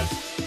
Christmas.